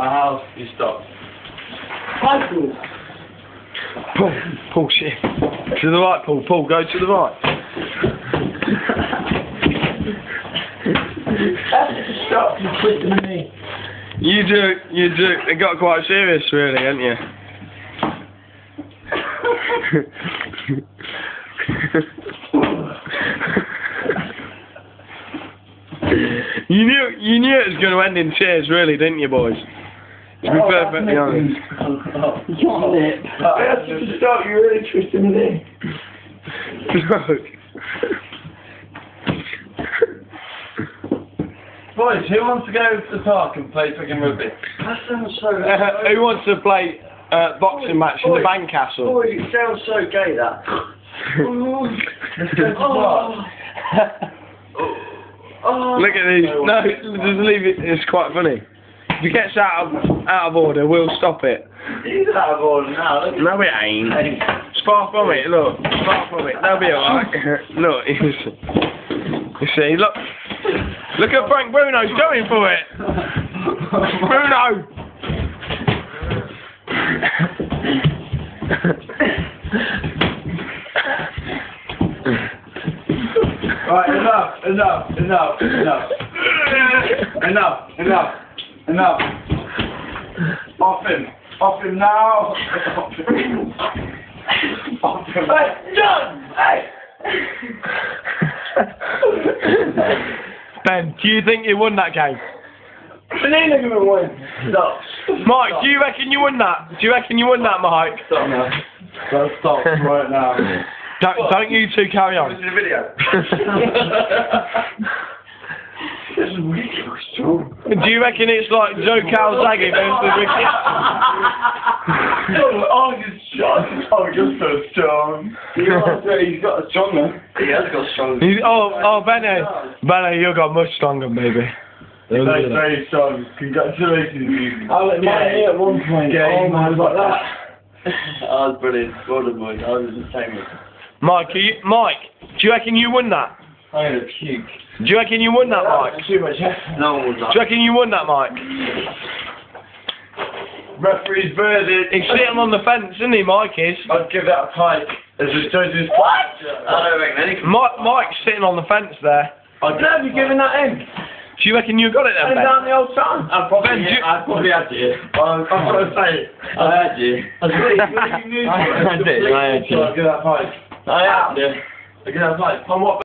my house, you stop. Michael. Paul, Paul, shit. To the right, Paul. Paul, go to the right. Stop, you're twisting me. You do, you do. It got quite serious, really, didn't you? you knew, you knew it was going to end in tears, really, didn't you, boys? To be Oh, perfectly that's honest. Your lip. I asked you to stop, you're really twisting me. Boys, who wants to go to the park and play fucking rugby? That sounds so... Uh, who wants to play uh, boxing match in the Bandcastle? Boy, it sounds so gay, that. Let's go to the park. Oh. Look at these. No, just leave it. It's quite funny. If it gets out of out of order, we'll stop it. He's out of order now. Look No, it ain't. It's far from it. Look, it's far from it. They'll be alright. look, you see- you see. Look, look at Frank Bruno's going for it. Bruno. Right, enough, enough, enough, enough. enough, enough, enough. Off him. Off him now. Off him. Hey, John! Hey! ben, do you think you won that game? Vanilla gonna win. Stop. Mike, do you reckon you won that? Do you reckon you won that, Mike? Stop now. Let's stop right now. Don't, don't you two carry on. the video. This is really strong. Do you reckon it's like Joe Calzaghe versus Ricky? oh, he's shot. Oh, you're so strong. He's got a stronger. He has got strong. He's, oh, oh, Benny. Benny, you got much stronger, baby. He's very, very strong. Congratulations, you. I let mine here at one point. Gay. Oh, man, like that. That was brilliant. Well done, boys. I was entertainment. Mike, are you, Mike, do you reckon you won that? I'm gonna puke. Do you reckon you won that, Mike? Too much. No one was Do you reckon you won that, Mike? Referee's verdict. He's sitting on the fence, isn't he, Mike is? I'd give that a pike as a judge's. What? I don't reckon anything. Mike, Mike's sitting on the fence there. I'd Where have you given that in? Do you reckon you got it then, And Ben? down the old town. I probably, Ben, do you- I probably had you. I'm, I'm gonna say it. I had you. I did, I I did, I had you. did. I give that pike. I had you. I give that pike. On what